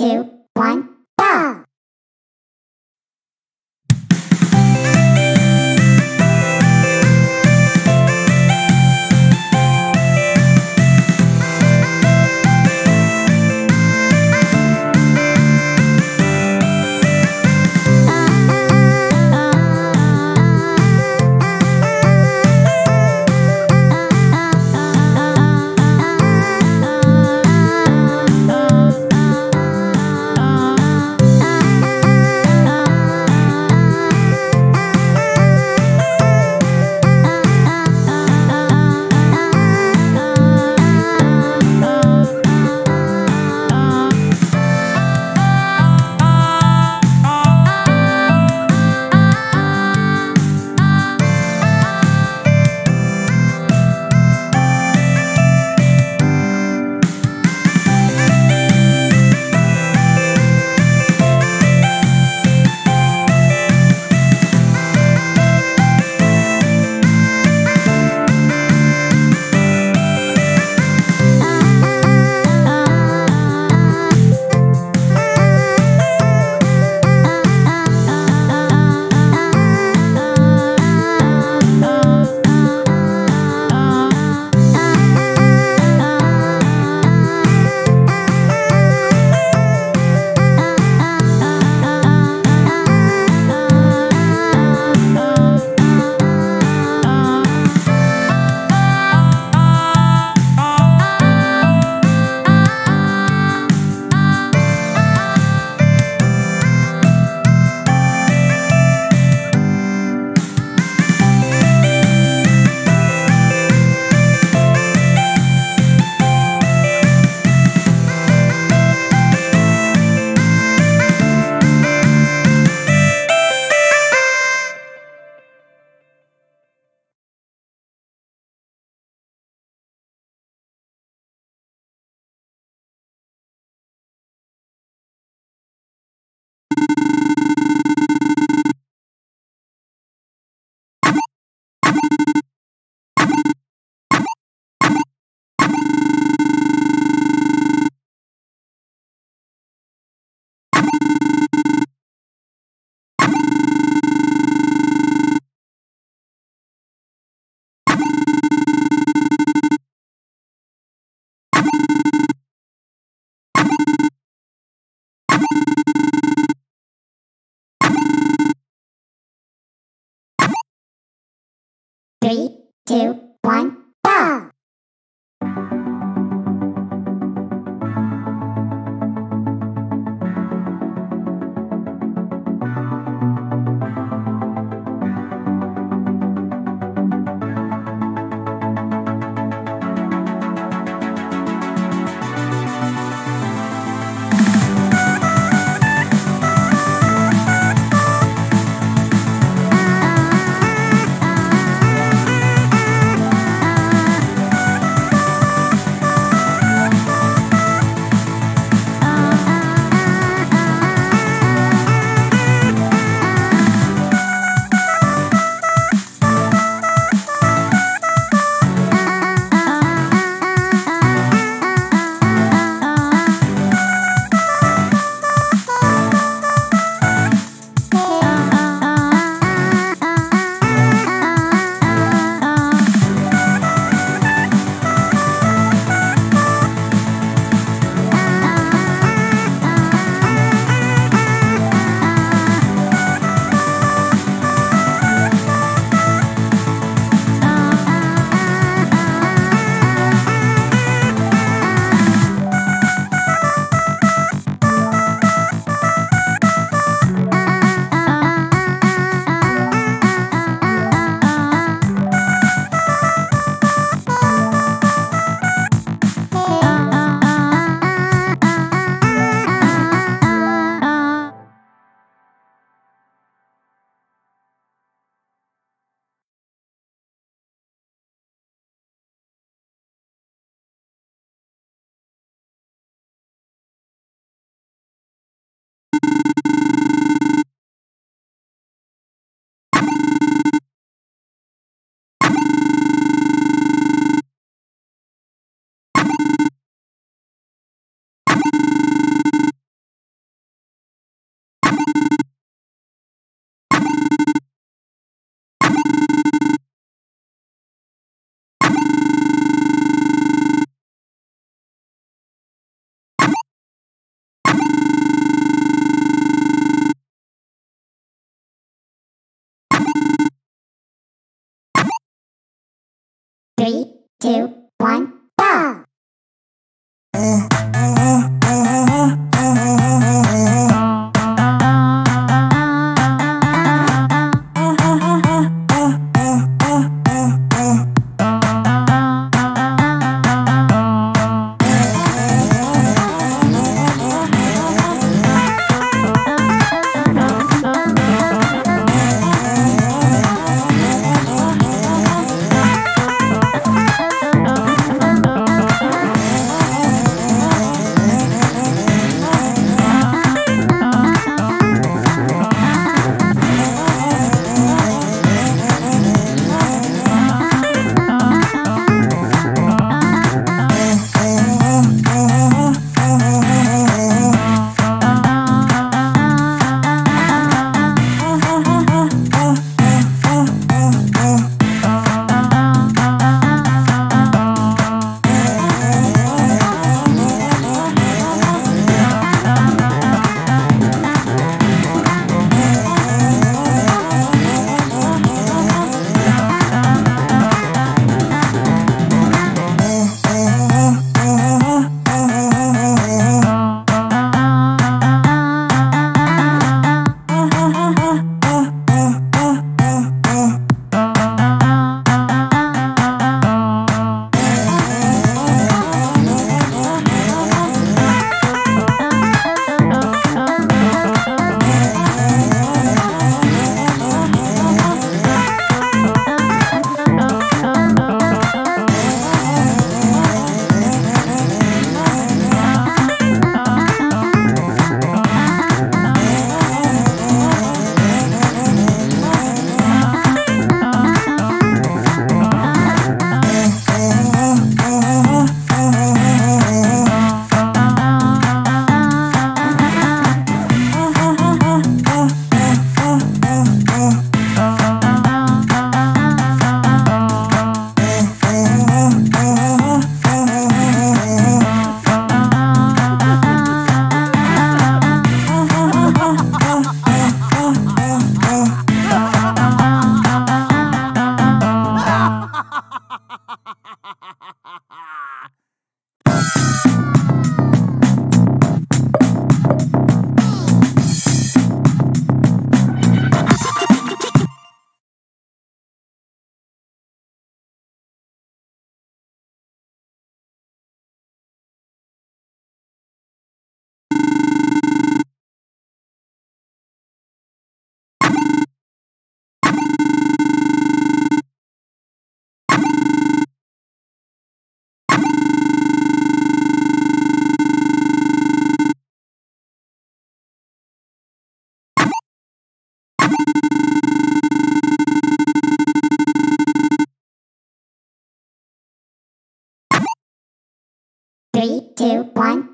Two, two, two, one,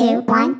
two, one,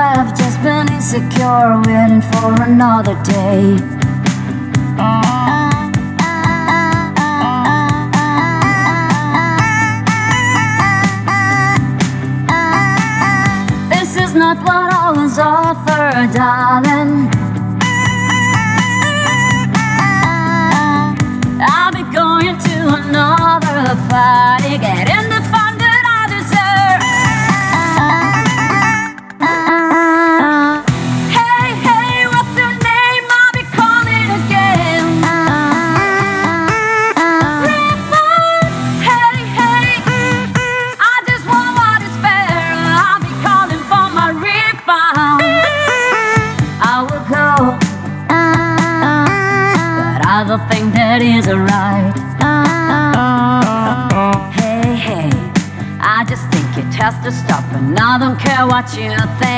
insecure, waiting for another day. This is not what I was offered, darling. I'll be going to another party again. what you think.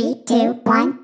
Three, two, one.